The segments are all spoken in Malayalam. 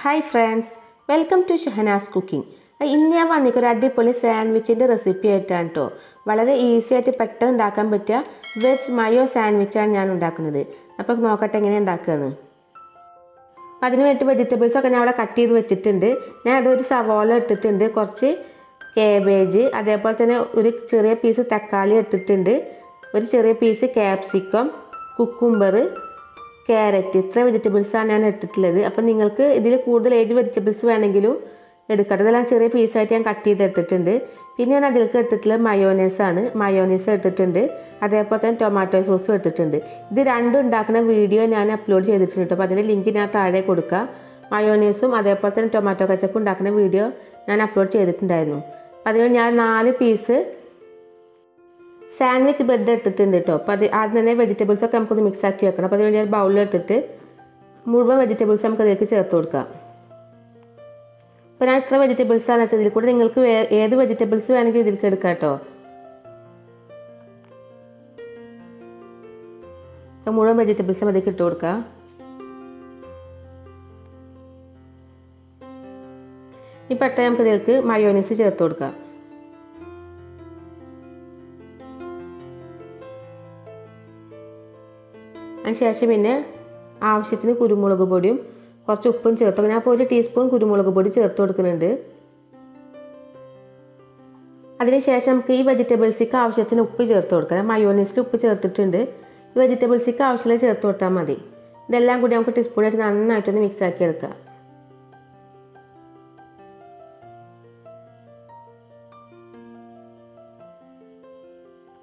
Hi friends welcome to Shahnaz cooking ഇന്ന് ഞാൻ വന്നിക്കൊരു ഒരു അടിപൊളി സാൻഡ്വിച്ചിന്റെ റെസിപ്പി ആയിട്ടാണ് കേട്ടോ വളരെ ഈസി ആയിട്ട് പെട്ടെന്ന് ഉണ്ടാക്കാൻ പറ്റിയ വെജ് മയോ സാൻഡ്വിച്ചാണ് ഞാൻ ഉണ്ടാക്കുന്നത്. അപ്പോൾ നോക്കട്ടെ എങ്ങനെ ഉണ്ടാക്കുകയെന്ന് അപ്പോൾ അതിന് വേണ്ടി വെജിറ്റബിൾസൊക്കെ ഞാൻ അവിടെ കട്ട് ചെയ്ത് വെച്ചിട്ടുണ്ട്. ഞാൻ അതൊരു സവോള എടുത്തിട്ടുണ്ട്. കുറച്ച് കേബേജ് അതേപോലെ തന്നെ ഒരു ചെറിയ പീസ് തക്കാളി എടുത്തിട്ടുണ്ട്. ഒരു ചെറിയ പീസ് ക്യാപ്സിക്കം കുക്കുംബർ ക്യാരറ്റ് ഇത്ര വെജിറ്റബിൾസാണ് ഞാൻ എടുത്തിട്ടുള്ളത്. അപ്പം നിങ്ങൾക്ക് ഇതിൽ കൂടുതൽ ഏജ് വെജിറ്റബിൾസ് വേണമെങ്കിലും എടുക്കട്ടെ ഇതെല്ലാം ചെറിയ പീസായിട്ട് ഞാൻ കട്ട് ചെയ്ത് എടുത്തിട്ടുണ്ട്. പിന്നെ ഞാൻ അതിലേക്ക് എടുത്തിട്ടുള്ളത് മയോനൈസാണ് മയോനൈസ് എടുത്തിട്ടുണ്ട്. അതേപോലെ തന്നെ ടൊമാറ്റോ സോസും എടുത്തിട്ടുണ്ട്. ഇത് രണ്ടും ഉണ്ടാക്കുന്ന വീഡിയോ ഞാൻ അപ്ലോഡ് ചെയ്തിട്ടുണ്ട് അപ്പോൾ അതിന്റെ ലിങ്ക് ഞാൻ താഴെ കൊടുക്കുക മയോനൈസും അതേപോലെ തന്നെ ടൊമാറ്റോ കച്ചപ്പും ഉണ്ടാക്കുന്ന വീഡിയോ ഞാൻ അപ്ലോഡ് ചെയ്തിട്ടുണ്ടായിരുന്നു. അപ്പോൾ അതിന് ഞാൻ നാല് പീസ് സാൻഡ്വിച്ച് ബ്രെഡ് എടുത്തിട്ടുണ്ട് കേട്ടോ അപ്പോൾ അത് ആദ്യം തന്നെ വെജിറ്റബിൾസൊക്കെ നമുക്കൊന്ന് മിക്സ് ആക്കി വെക്കണം. അപ്പോൾ അതിനുവേണ്ടി ഒരു ബൗളിലെടുത്തിട്ട് മുഴുവൻ വെജിറ്റബിൾസ് നമുക്ക് അതിലേക്ക് ചേർത്ത് കൊടുക്കാം. അപ്പോൾ ഞാൻ ഇത്ര വെജിറ്റബിൾസ് ആണ് എടുത്തത് ഇതിൽ കൂടെ നിങ്ങൾക്ക് ഏത് വെജിറ്റബിൾസ് വേണമെങ്കിലും ഇതിലേക്ക് എടുക്കാം കേട്ടോ മുഴുവൻ വെജിറ്റബിൾസും അതിലേക്ക് ഇട്ട് കൊടുക്കാം. ഈ പെട്ടെന്ന് നമുക്ക് ഇതിലേക്ക് മയോനീസ് ചേർത്ത് കൊടുക്കാം. അതിന് ശേഷം പിന്നെ ആവശ്യത്തിന് കുരുമുളക് പൊടിയും കുറച്ച് ഉപ്പും ചേർത്ത്. ഞാൻ ഇപ്പോൾ ഒരു ടീസ്പൂൺ കുരുമുളക് പൊടി ചേർത്ത് കൊടുക്കുന്നുണ്ട്. അതിനുശേഷം നമുക്ക് ഈ വെജിറ്റബിൾസിക്ക് ആവശ്യത്തിന് ഉപ്പ് ചേർത്ത് കൊടുക്കാം. മയോനൈസിൽ ഉപ്പ് ചേർത്തിട്ടുണ്ട്. ഈ വെജിറ്റബിൾസിക്ക് ആവശ്യമുള്ള ചേർത്ത് കൊടുത്താൽ മതി. ഇതെല്ലാം കൂടി നമുക്ക് ടീസ്പൂണായിട്ട് നന്നായിട്ടൊന്ന് മിക്സ് ആക്കി എടുക്കാം.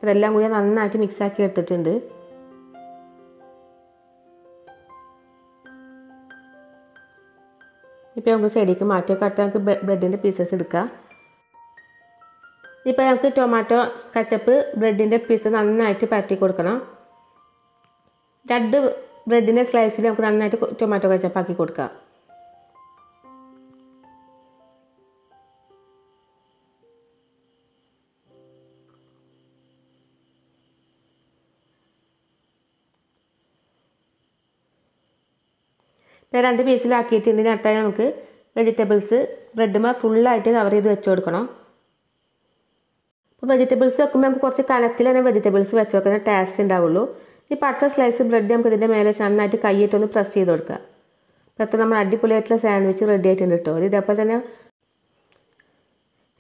ഇതെല്ലാം കൂടി നന്നായിട്ട് മിക്സ് ആക്കി എടുത്തിട്ടുണ്ട്. ഇപ്പോൾ നമുക്ക് സൈഡിലേക്ക് മാറ്റി അടുത്ത് നമുക്ക് ബ്രെഡിന്റെ പീസസ് എടുക്കാം. ഇപ്പോൾ നമുക്ക് ടൊമാറ്റോ കച്ചപ്പ് ബ്രെഡിന്റെ പീസ് നന്നായിട്ട് പരത്തി കൊടുക്കണം. രണ്ട് ബ്രെഡിന്റെ സ്ലൈസിൽ നമുക്ക് നന്നായിട്ട് ടൊമാറ്റോ കച്ചപ്പ് ആക്കി കൊടുക്കാം. ഇപ്പോൾ രണ്ട് പീസിലാക്കിയിട്ടുണ്ട് അടുത്തായി നമുക്ക് വെജിറ്റബിൾസ് ബ്രെഡുമ ഫുള്ളായിട്ട് കവർ ചെയ്ത് വെച്ച് കൊടുക്കണം. അപ്പോൾ വെജിറ്റബിൾസ് വെക്കുമ്പോൾ നമുക്ക് കുറച്ച് കനത്തിൽ തന്നെ വെജിറ്റബിൾസ് വെച്ച് വെക്കുന്ന ടേസ്റ്റ് ഉണ്ടാവുള്ളൂ. ഇപ്പോൾ അടുത്ത സ്ലൈസ് ബ്രെഡ് നമുക്ക് ഇതിന്റെ മേലെ വെച്ച് നന്നായിട്ട് കൈയിട്ടൊന്ന് പ്രസ് ചെയ്ത് കൊടുക്കുക. അപ്പോൾ എത്ര നമ്മൾ അടിപൊളിയായിട്ടുള്ള സാൻഡ്വിച്ച് റെഡി ആയിട്ടുണ്ട് കേട്ടോ ഇത് ഇതേപോലെ തന്നെ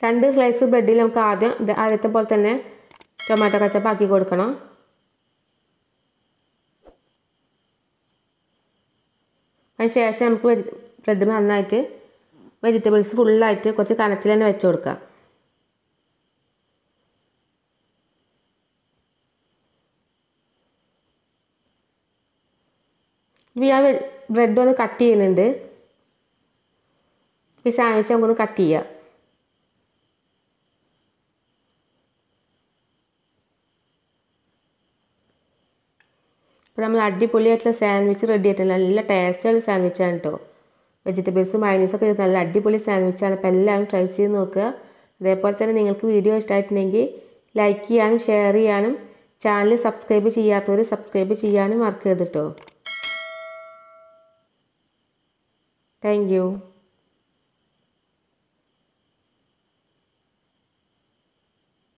രണ്ട് സ്ലൈസ് ബ്രെഡിൽ നമുക്ക് ആദ്യം ആദ്യത്തെ പോലെ തന്നെ ടൊമാറ്റോ കച്ചപ്പ് ആക്കി കൊടുക്കണം. അതിന് ശേഷം നമുക്ക് വെജി ബ്രെഡ് നന്നായിട്ട് വെജിറ്റബിൾസ് ഫുള്ളായിട്ട് കുറച്ച് കനത്തിൽ തന്നെ വെച്ച് കൊടുക്കാം. ഇപ്പം ഞാൻ ബ്രെഡ് ഒന്ന് കട്ട് ചെയ്യുന്നുണ്ട്. ഈ സാൻഡ്വിച്ച് നമുക്കൊന്ന് കട്ട് ചെയ്യാം. അപ്പോൾ നമ്മൾ അടിപൊളിയായിട്ടുള്ള സാൻഡ്വിച്ച് റെഡി ആയിട്ടുണ്ട്. നല്ല ടേസ്റ്റുള്ള സാൻഡ്വിച്ചാണ് കേട്ടോ വെജിറ്റബിൾസും മൈനീസൊക്കെ ചെയ്ത് നല്ല അടിപൊളി സാൻഡ്വിച്ചാണ് അപ്പോൾ എല്ലാവരും ട്രൈ ചെയ്ത് നോക്കുക. അതേപോലെ തന്നെ നിങ്ങൾക്ക് വീഡിയോ ഇഷ്ടമായിട്ടുണ്ടെങ്കിൽ ലൈക്ക് ചെയ്യാനും ഷെയർ ചെയ്യാനും ചാനൽ സബ്സ്ക്രൈബ് ചെയ്യാത്തവർ സബ്സ്ക്രൈബ് ചെയ്യാനും മറക്കരുത് കേട്ടോ താങ്ക്